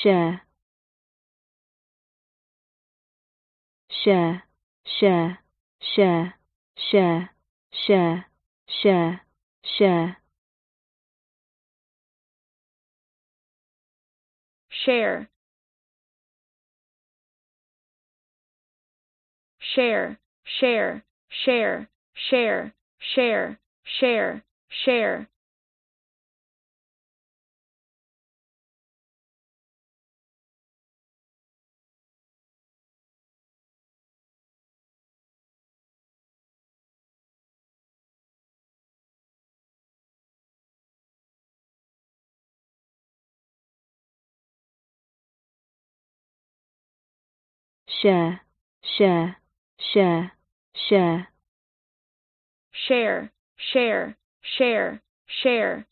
share, share, share, share, share, share, share, share. Share. Share, share, share, share, share, share, share. share, share, share, share. Share, share, share, share.